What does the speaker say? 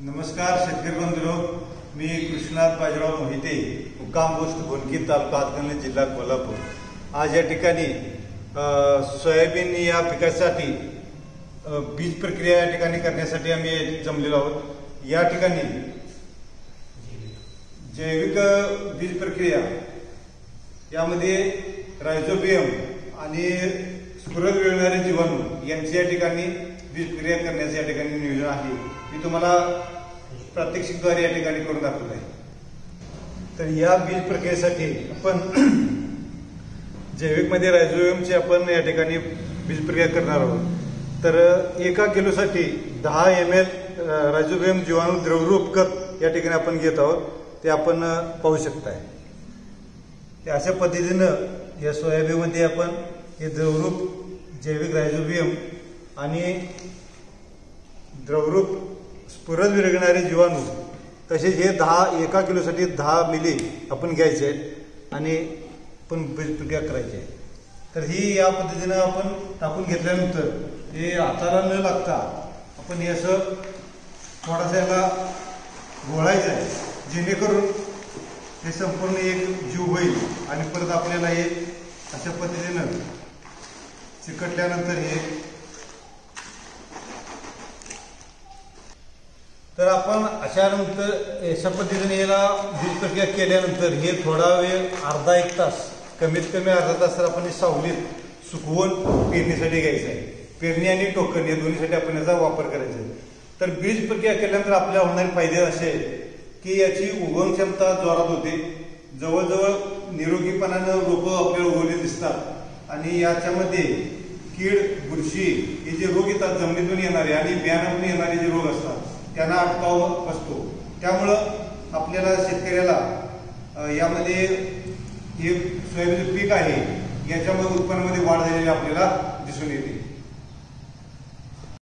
नमस्कार शेतकरी बंधूरो मी कृष्णनाथ बाजीराव मोहिते मुक्काम पोस्ट भोनकी तालुका हातकणंगले जिल्हा कोल्हापूर. आज या ठिकाणी सोयाबीन या पिकासाठी बीज प्रक्रिया या ठिकाणी करण्यासाठी आम्ही जमलेलो आहोत. या ठिकाणी जैविक बीज प्रक्रिया यामध्ये रायझोबियम आणि स्फुरद मिळणारे जीवाणू यांची या ठिकाणी बीज प्रक्रिया करण्याचं या ठिकाणी नियोजन आहे. मी तुम्हाला प्रात्यक्षिकद्वारे या ठिकाणी करून दाखवत आहे तर या बीज प्रक्रियेसाठी आपण जैविकमध्ये रायझोबियमची आपण या ठिकाणी बीज प्रक्रिया करणार आहोत. तर एका किलोसाठी दहा एम एल रायझोबियम जीवाणू द्रवरूप खत या ठिकाणी आपण घेत आहोत. ते आपण पाहू शकताय. ते अशा पद्धतीनं या सोयाबीनमध्ये आपण हे द्रवरूप जैविक रायझोबियम आणि द्रवरूप स्फुरद विरघणारे जीवाणू तसेच हे दहा एका किलोसाठी दहा मिली आपण घ्यायचे आहेत आणि पण बीज प्रक्रिया करायची आहे तर ही या पद्धतीनं आपण टाकून घेतल्यानंतर हे हाताला न लागता आपण हे असं थोडासा याला घोळायचं आहे जेणेकरून हे संपूर्ण एक जीव होईल आणि परत आपल्याला हे अशा पद्धतीनं चिकटल्यानंतर हे तर आपण अशानंतर अशा पद्धतीने याला बीज प्रक्रिया केल्यानंतर हे थोडा वेळ अर्धा एक तास कमीत कमी अर्धा तास तर आपण हे सावलीत सुकवून पेरणीसाठी घ्यायचं आहे. पेरणी आणि टोकन या दोन्हीसाठी आपण याचा वापर करायचा आहे. तर बीज प्रक्रिया केल्यानंतर आपल्याला होणारे फायदे असे आहेत की याची उगवण क्षमता जोरात होते. जवळजवळ निरोगीपणानं रोपं आपल्याला उगवले दिसतात. आणि याच्यामध्ये कीड बुरशी हे जे रोग येतात जमिनीतून येणारे आणि बियाण्यातून येणारे जे रोग असतात त्यांना अटकाव असतो. त्यामुळं आपल्याला शेतकऱ्याला यामध्ये हे सोयाबीनचं पीक आहे याच्यामुळे उत्पन्नामध्ये वाढ झालेली आपल्याला दिसून येते.